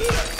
Yeah.